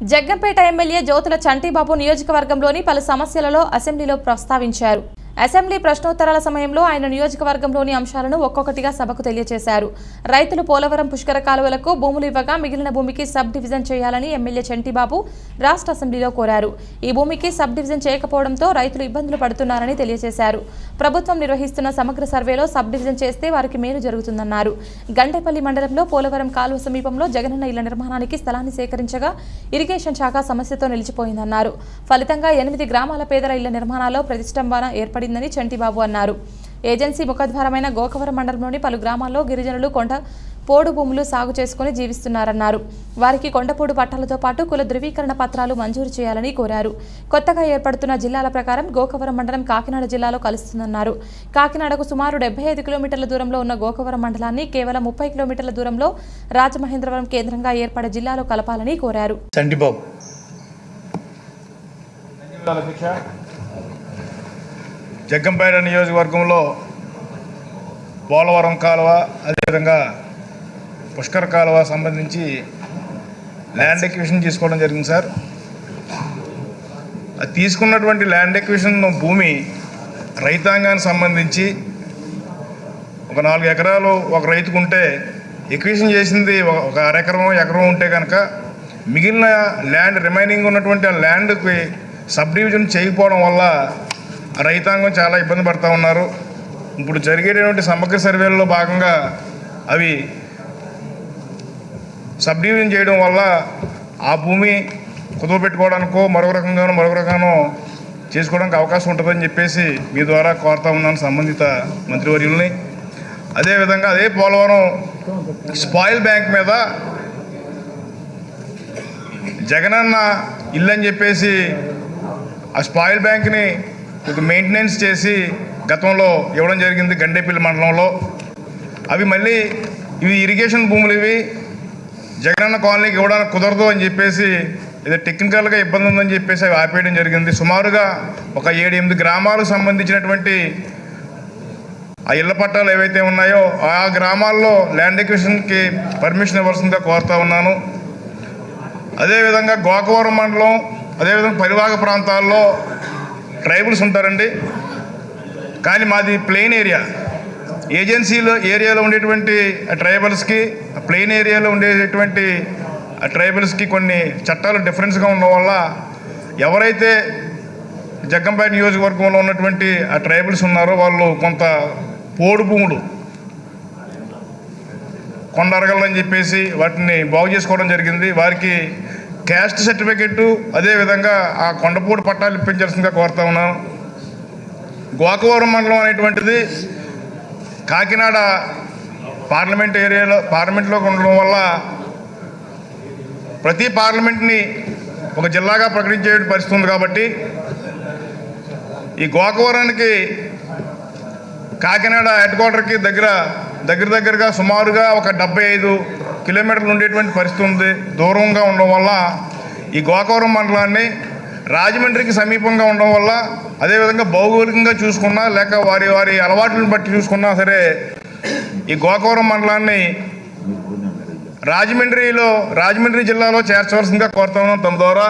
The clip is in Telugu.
జగ్గంపేట ఎమ్మెల్యే జ్యోతుల చంటిబాబు నియోజకవర్గంలోని పలు సమస్యలలో అసెంబ్లీలో ప్రస్తావించారు. అసెంబ్లీ ప్రశ్నోత్తరాల సమయంలో ఆయన నియోజకవర్గంలోని అంశాలను ఒక్కొక్కటిగా సభకు తెలియజేశారు రైతులు పోలవరం పుష్కర కాలువలకు భూములు ఇవ్వగా మిగిలిన భూమికి సబ్ డివిజన్ చేయాలని ఎమ్మెల్యే చంటిబాబు రాష్ట్ర అసెంబ్లీలో కోరారు. ఈ భూమికి సబ్ డివిజన్ చేయకపోవడంతో రైతులు ఇబ్బందులు పడుతున్నారని తెలియజేశారు ప్రభుత్వం నిర్వహిస్తున్న సమగ్ర సర్వేలో సబ్ డివిజన్ చేస్తే వారికి మేలు జరుగుతుందన్నారు. గండేపల్లి మండలంలో పోలవరం కాలువ సమీపంలో జగనన్న ఇళ్ళ నిర్మాణానికి స్థలాన్ని సేకరించగా ఇరిగేషన్ శాఖ సమస్యతో నిలిచిపోయిందన్నారు. ఫలితంగా ఎనిమిది గ్రామాల పేదల ఇళ్ళ నిర్మాణాల్లో ప్రతిష్టంభన ఏర్పడి ఏర్పడిందని చంటిబాబు అన్నారు. ఏజెన్సీ ముఖద్వారమైన గోకవరం మండలంలోని పలు గ్రామాల్లో గిరిజనులు కొండ పోడు భూములు సాగు చేసుకుని జీవిస్తున్నారన్నారు. వారికి కొండపోడు పట్టాలతో పాటు కుల ధృవీకరణ పత్రాలు మంజూరు చేయాలని కోరారు. కొత్తగా ఏర్పడుతున్న జిల్లాల ప్రకారం గోకవరం మండలం కాకినాడ జిల్లాలో కలుస్తుందన్నారు. కాకినాడకు సుమారు డెబ్బై ఐదు కిలోమీటర్ల దూరంలో ఉన్న గోకవరం మండలాన్ని కేవలం ముప్పై కిలోమీటర్ల దూరంలో రాజమహేంద్రవరం కేంద్రంగా ఏర్పడే జిల్లాలో కలపాలని కోరారు. చంటిబాబు. ధన్యవాదాలు అధ్యక్ష. జగ్గంపేట నియోజకవర్గంలో పోలవరం కాలువ అదేవిధంగా పుష్కర కాలువ సంబంధించి ల్యాండ్ ఎక్విషన్ తీసుకోవడం జరిగింది సార్. అది తీసుకున్నటువంటి ల్యాండ్ ఎక్విషన్ భూమి రైతాంగానికి సంబంధించి ఒక నాలుగు ఎకరాలు ఒక రైతుకు ఉంటే ఎక్విషన్ చేసింది ఒక- ఒక అరెకరం ఎకరం ఉంటే కనుక మిగిలిన ల్యాండ్ రిమైనింగ్ ఉన్నటువంటి ఆ ల్యాండ్కి సబ్ డివిజన్ చేయకపోవడం వల్ల రైతాంగం చాలా ఇబ్బంది పడుతూ ఉన్నారు. ఇప్పుడు జరిగేటటువంటి సమగ్ర సర్వేలలో భాగంగా అవి సబ్ డివిజన్ చేయడం వల్ల ఆ భూమి కుదువ పెట్టుకోవడానికో మరొక రకంగానో మరొక రకంగానో చేసుకోవడానికి అవకాశం ఉంటుందని చెప్పేసి మీ ద్వారా కోరుతా ఉన్నాను సంబంధిత మంత్రివర్యుల్ని. అదేవిధంగా అదే పోలవరం స్పాయిల్ బ్యాంక్ మీద జగనన్న ఇల్లు అని చెప్పేసి ఆ స్పాయిల్ బ్యాంక్ని ఒక మెయింటెనెన్స్ చేసి గతంలో ఇవ్వడం జరిగింది గండేపల్లి మండలంలో. అవి మళ్ళీ ఇవి ఇరిగేషన్ భూములు ఇవి జగనన్న కాలనీకి ఇవ్వడానికి కుదరదు అని చెప్పేసి ఇది టెక్నికల్గా ఇబ్బంది ఉందని చెప్పేసి అవి ఆపేయడం జరిగింది. సుమారుగా ఒక ఏడు ఎనిమిది గ్రామాలకు సంబంధించినటువంటి ఆ ఇళ్ళ పట్టాలు ఏవైతే ఉన్నాయో ఆ గ్రామాల్లో ల్యాండ్ ఎక్విషన్కి పర్మిషన్ ఇవ్వాల్సిందిగా కోరుతా ఉన్నాను. అదేవిధంగా గోకవరం మండలం అదేవిధంగా పరివాహక ప్రాంతాల్లో ట్రైబుల్స్ ఉంటారండి. కానీ మాది ప్లెయిన్ ఏరియా. ఏజెన్సీలో ఏరియాలో ఉండేటువంటి ఆ ట్రైబల్స్కి ఆ ప్లెయిన్ ఏరియాలో ఉండేటువంటి ఆ ట్రైబల్స్కి కొన్ని చట్టాలు డిఫరెన్స్గా ఉండడం వల్ల ఎవరైతే జగ్గంపేట నియోజకవర్గంలో ఉన్నటువంటి ఆ ట్రైబల్స్ ఉన్నారో వాళ్ళు కొంత పోడు భూములు కొండరగలని చెప్పేసి వాటిని బాగు చేసుకోవడం జరిగింది. వారికి క్యాస్ట్ సర్టిఫికెట్ అదేవిధంగా ఆ కొండపూడి పట్టాలు ఇప్పించాల్సిందిగా కోరుతా ఉన్నాను. గోకవరం మండలం అనేటువంటిది కాకినాడ పార్లమెంట్ ఏరియాలో పార్లమెంట్లో ఉండడం వల్ల ప్రతి పార్లమెంట్ని ఒక జిల్లాగా ప్రకటించే పరిస్థితి ఉంది కాబట్టి ఈ గోకవరానికి కాకినాడ హెడ్ క్వార్టర్కి దగ్గర దగ్గర దగ్గరగా సుమారుగా ఒక డెబ్బై ఐదు కిలోమీటర్లు ఉండేటువంటి పరిస్థితి ఉంది. దూరంగా ఉండడం వల్ల ఈ గోకవరం మండలాన్ని రాజమండ్రికి సమీపంగా ఉండడం వల్ల అదేవిధంగా భౌగోళికంగా చూసుకున్నా లేక వారి వారి అలవాట్లను బట్టి చూసుకున్నా సరే ఈ గోకవరం మండలాన్ని రాజమండ్రిలో రాజమండ్రి జిల్లాలో చేర్చవలసిందిగా కోరుతున్నాం తమ ద్వారా